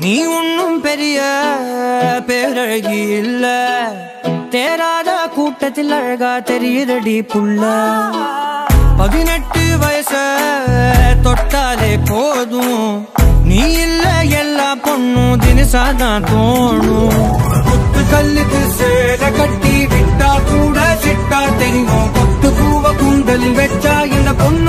நீ ஒன்னும் பெரிய பேரழகி இல்ல. தேராத கூட்டத்தில் அழகா தெரியுதடி புள்ள. பதினெட்டு வயச தொட்டாலே போதும். நீ இல்ல எல்லா பொண்ணும் தினசாதான் தோணும். கொத்து கல்லுக்கு சேர கட்டி விட்டா கூட சிட்டா தெரியும். கொத்து பூவ கூந்தலில் வச்சா என்ன பொண்ணு